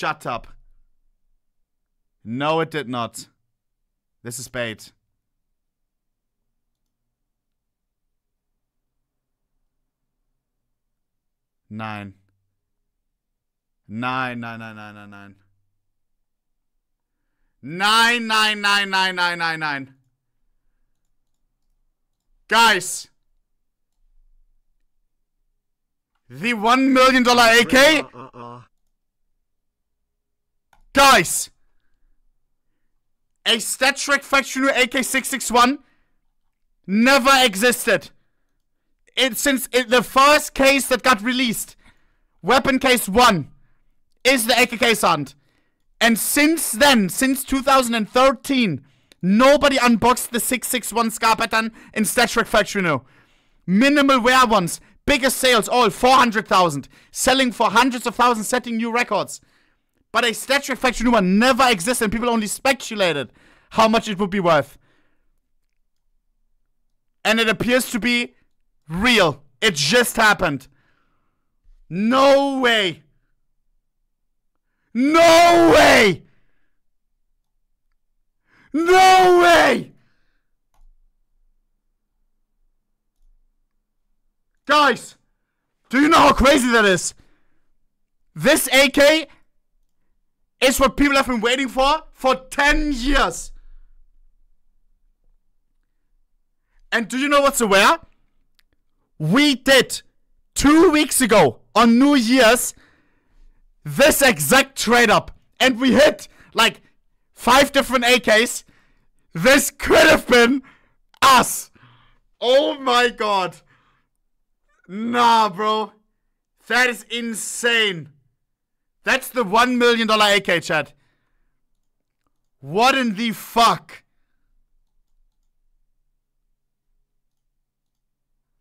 Shut up. No, it did not. This is bait. Nine. Nine, nine, nine, nine, nine, nine. Nine, nine, nine, nine, nine, nine, nine. Guys. The one million dollar AK? Uh-uh. Guys! A StatTrak Factory New AK661 never existed. It since it, the first case that got released, weapon case 1, is the AK Case Hardened. And since then, since 2013, nobody unboxed the 661 Scar pattern in StatTrak Factory New. Minimal wear ones, biggest sales, all 400,000, selling for hundreds of thousands, setting new records. But a StatTrak Factory New one never existed, and people only speculated how much it would be worth. And it appears to be real. It just happened. No way. No way. No way. Guys, do you know how crazy that is? This AK is what people have been waiting for for 10 years. And do you know what's aware? We did two weeks ago on New Year's this exact trade up, and we hit like five different AKs. This could have been us. Oh my god. Nah, bro. That is insane. That's the $1 million AK, chat. What in the fuck?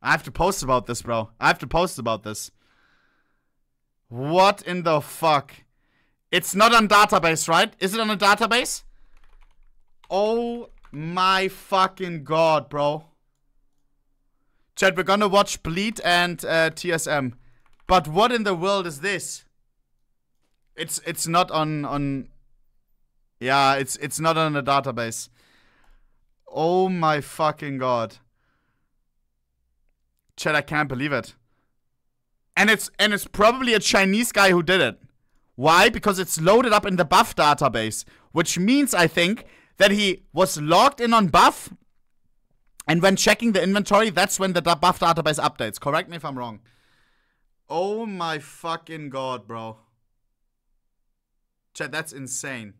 I have to post about this, bro. I have to post about this. What in the fuck? It's not on database, right? Is it on a database? Oh my fucking god, bro. Chad, we're gonna watch Bleed and uh, TSM. But what in the world is this? It's it's not on on Yeah, it's it's not on a database. Oh my fucking god. Chad, I can't believe it. And it's and it's probably a Chinese guy who did it. Why? Because it's loaded up in the buff database, which means I think that he was logged in on buff and when checking the inventory, that's when the buff database updates. Correct me if I'm wrong. Oh my fucking god, bro. Chat, that's insane.